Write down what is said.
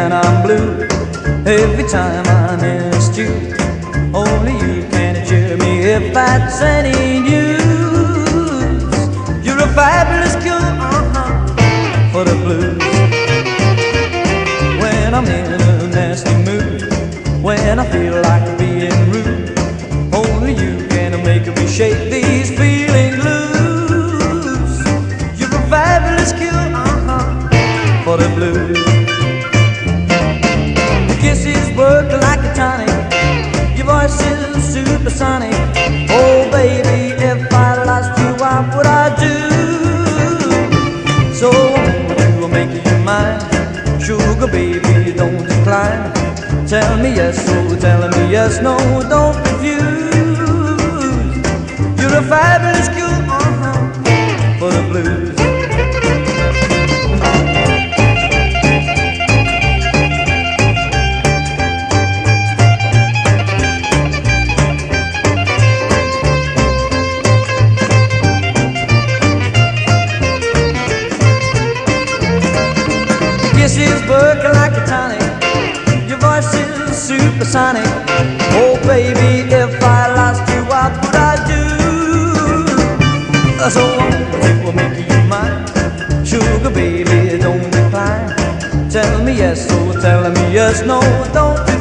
and I'm blue every time I miss you. Only you can cheer me if that's any news. You're a fabulous cure uh -huh, for the blues. When I'm in a nasty mood, when I feel like being rude, only you can make me shake these feelings loose. You're a fabulous cure uh -huh, for the blues. Supersonic. Oh, baby, if I lost you, what would I do? So you make you mine. Sugar, baby, don't decline. Tell me yes, oh, tell me yes, no, don't refuse. Kisses work like a tonic. Your voice is supersonic. Oh, baby, if I lost you, what would I do? Uh, so you will make you mine. Sugar, baby, don't decline. Tell me yes, oh, tell me yes, no, don't